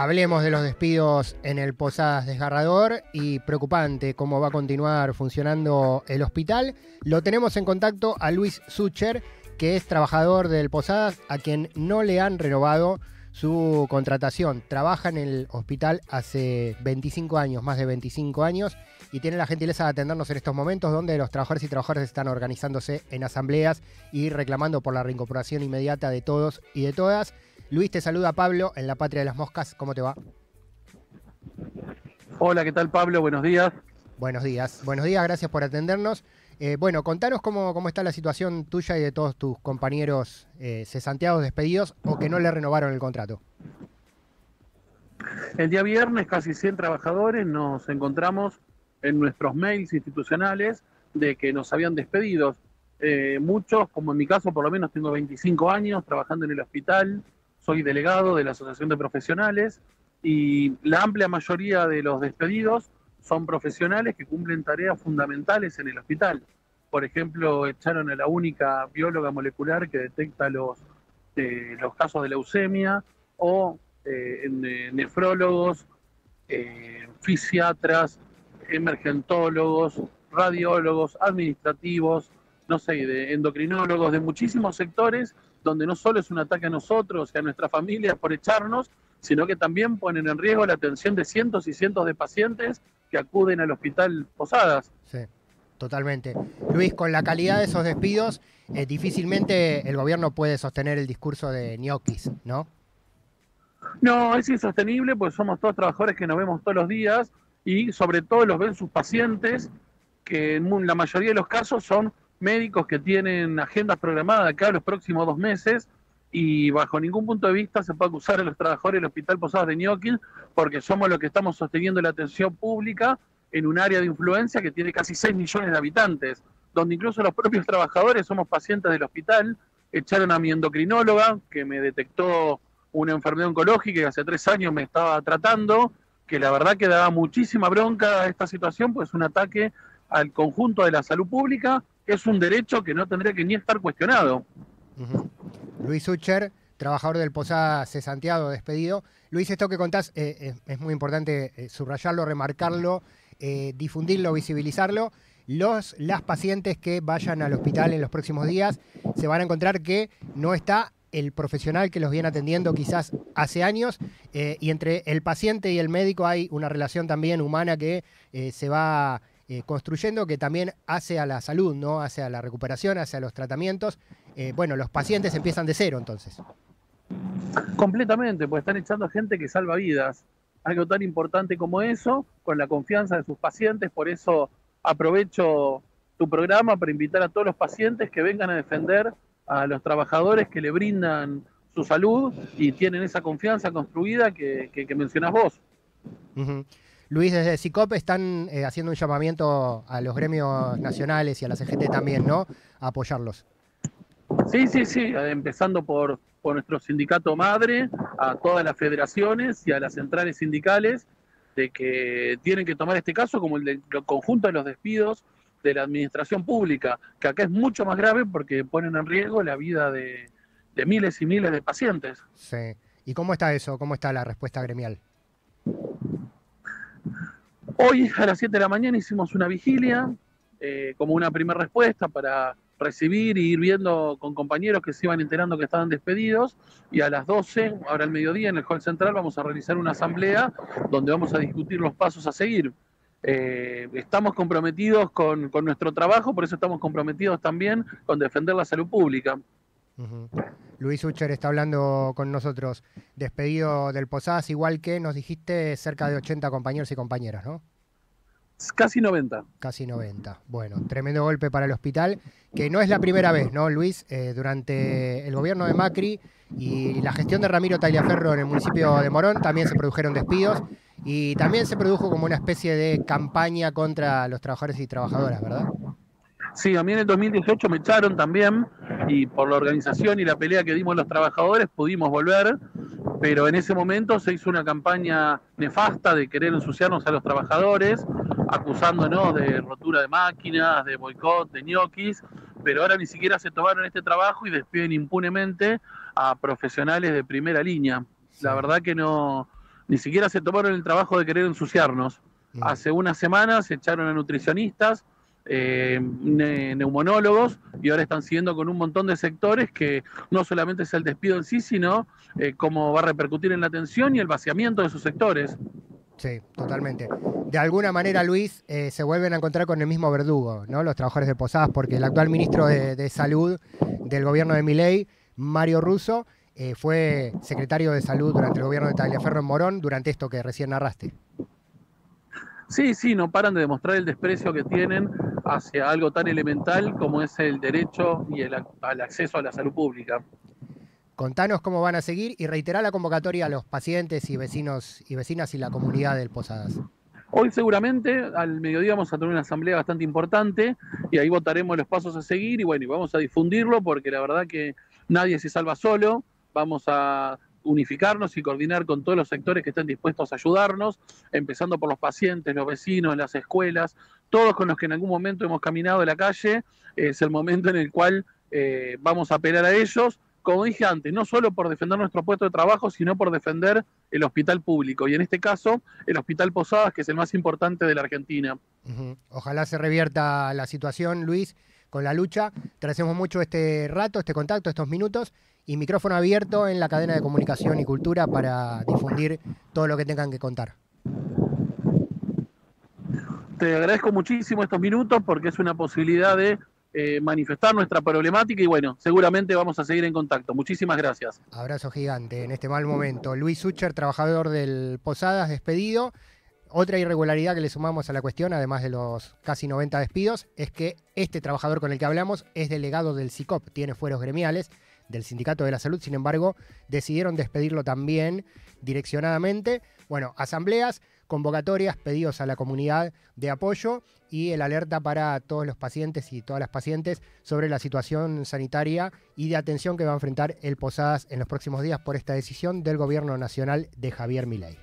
Hablemos de los despidos en el Posadas Desgarrador y preocupante cómo va a continuar funcionando el hospital. Lo tenemos en contacto a Luis Sucher, que es trabajador del Posadas, a quien no le han renovado su contratación. Trabaja en el hospital hace 25 años, más de 25 años, y tiene la gentileza de atendernos en estos momentos donde los trabajadores y trabajadoras están organizándose en asambleas y reclamando por la reincorporación inmediata de todos y de todas. Luis, te saluda Pablo en la Patria de las Moscas. ¿Cómo te va? Hola, ¿qué tal Pablo? Buenos días. Buenos días. Buenos días, gracias por atendernos. Eh, bueno, contanos cómo, cómo, está la situación tuya y de todos tus compañeros eh, cesanteados despedidos o que no le renovaron el contrato. El día viernes casi 100 trabajadores nos encontramos en nuestros mails institucionales de que nos habían despedido. Eh, muchos, como en mi caso, por lo menos tengo 25 años trabajando en el hospital, soy delegado de la Asociación de Profesionales y la amplia mayoría de los despedidos son profesionales que cumplen tareas fundamentales en el hospital. Por ejemplo, echaron a la única bióloga molecular que detecta los, eh, los casos de leucemia o eh, nefrólogos, fisiatras, emergentólogos, radiólogos, administrativos, no sé, de endocrinólogos, de muchísimos sectores donde no solo es un ataque a nosotros y a nuestras familias por echarnos, sino que también ponen en riesgo la atención de cientos y cientos de pacientes que acuden al hospital Posadas. Sí, totalmente. Luis, con la calidad de esos despidos, eh, difícilmente el gobierno puede sostener el discurso de ñoquis, ¿no? No, es insostenible, pues somos todos trabajadores que nos vemos todos los días y sobre todo los ven sus pacientes, que en la mayoría de los casos son médicos que tienen agendas programadas acá los próximos dos meses y bajo ningún punto de vista se puede acusar a los trabajadores del Hospital Posadas de Ñoquil porque somos los que estamos sosteniendo la atención pública en un área de influencia que tiene casi 6 millones de habitantes, donde incluso los propios trabajadores somos pacientes del hospital, echaron a mi endocrinóloga que me detectó una enfermedad oncológica que hace tres años me estaba tratando, que la verdad que daba muchísima bronca a esta situación, pues es un ataque al conjunto de la salud pública es un derecho que no tendría que ni estar cuestionado. Luis Sucher, trabajador del Posada C. Santiago, despedido. Luis, esto que contás eh, es muy importante eh, subrayarlo, remarcarlo, eh, difundirlo, visibilizarlo. Los, las pacientes que vayan al hospital en los próximos días se van a encontrar que no está el profesional que los viene atendiendo quizás hace años y entre el paciente y el médico hay una relación también humana que se va eh, construyendo que también hace a la salud, ¿no? Hace a la recuperación, hace a los tratamientos. Eh, bueno, los pacientes empiezan de cero entonces. Completamente, pues están echando gente que salva vidas. Algo tan importante como eso, con la confianza de sus pacientes, por eso aprovecho tu programa para invitar a todos los pacientes que vengan a defender a los trabajadores que le brindan su salud y tienen esa confianza construida que, que, mencionas vos. Luis, desde CICOP están eh, haciendo un llamamiento a los gremios nacionales y a la CGT también, ¿no? A apoyarlos. Sí, sí, sí, empezando por, nuestro sindicato madre, a todas las federaciones y a las centrales sindicales, de que tienen que tomar este caso como el del conjunto de los despidos de la administración pública, que acá es mucho más grave porque ponen en riesgo la vida de, de miles y miles de pacientes. Sí. ¿Y cómo está eso? ¿Cómo está la respuesta gremial? Hoy a las 7 de la mañana hicimos una vigilia eh, como una primera respuesta para recibir y ir viendo con compañeros que se iban enterando que estaban despedidos y a las 12, ahora al mediodía, en el hall central vamos a realizar una asamblea donde vamos a discutir los pasos a seguir. Eh, estamos comprometidos con, nuestro trabajo, por eso estamos comprometidos también con defender la salud pública. Luis Ucher está hablando con nosotros, despedido del Posadas, igual que nos dijiste cerca de 80 compañeros y compañeras, ¿no? Casi 90. Casi 90. Bueno, tremendo golpe para el hospital, que no es la primera vez, ¿no, Luis? Eh, durante el gobierno de Macri y la gestión de Ramiro Tagliaferro en el municipio de Morón también se produjeron despidos y también se produjo como una especie de campaña contra los trabajadores y trabajadoras, ¿verdad? Sí, a mí en el 2018 me echaron también y por la organización y la pelea que dimos los trabajadores pudimos volver, pero en ese momento se hizo una campaña nefasta de querer ensuciarnos a los trabajadores, acusándonos de rotura de máquinas, de boicot, de ñoquis, pero ahora ni siquiera se tomaron este trabajo y despiden impunemente a profesionales de primera línea. La verdad que no, ni siquiera se tomaron el trabajo de querer ensuciarnos. Mm. Hace unas semanas echaron a nutricionistas, eh, neumonólogos y ahora están siguiendo con un montón de sectores que no solamente es el despido en sí, sino eh, cómo va a repercutir en la atención y el vaciamiento de esos sectores. Sí, totalmente. De alguna manera, Luis, eh, se vuelven a encontrar con el mismo verdugo, ¿no? Los trabajadores de Posadas, porque el actual ministro de, Salud del gobierno de Miley, Mario Russo, eh, fue secretario de Salud durante el gobierno de Tagliaferro en Morón, durante esto que recién narraste. Sí, sí, no paran de demostrar el desprecio que tienen hacia algo tan elemental como es el derecho y el al acceso a la salud pública. Contanos cómo van a seguir y reiterar la convocatoria a los pacientes y vecinos y vecinas y la comunidad del Posadas. Hoy seguramente al mediodía vamos a tener una asamblea bastante importante y ahí votaremos los pasos a seguir y bueno, y vamos a difundirlo porque la verdad que nadie se salva solo, vamos a unificarnos y coordinar con todos los sectores que estén dispuestos a ayudarnos, empezando por los pacientes, los vecinos, las escuelas, todos con los que en algún momento hemos caminado en la calle, es el momento en el cual eh, vamos a apelar a ellos como dije antes, no solo por defender nuestro puesto de trabajo, sino por defender el hospital público. Y en este caso, el Hospital Posadas, que es el más importante de la Argentina. Ojalá se revierta la situación, Luis, con la lucha. Te agradecemos mucho este rato, este contacto, estos minutos y micrófono abierto en la cadena de comunicación y cultura para difundir todo lo que tengan que contar. Te agradezco muchísimo estos minutos porque es una posibilidad de eh, manifestar nuestra problemática y bueno, seguramente vamos a seguir en contacto. Muchísimas gracias. Abrazo gigante en este mal momento. Luis Sucher, trabajador del Posadas, despedido. Otra irregularidad que le sumamos a la cuestión, además de los casi 90 despidos, es que este trabajador con el que hablamos es delegado del CICOP, tiene fueros gremiales del Sindicato de la Salud, sin embargo, decidieron despedirlo también direccionadamente. Bueno, asambleas, convocatorias, pedidos a la comunidad de apoyo y el alerta para todos los pacientes y todas las pacientes sobre la situación sanitaria y de atención que va a enfrentar el Posadas en los próximos días por esta decisión del gobierno nacional de Javier Milei.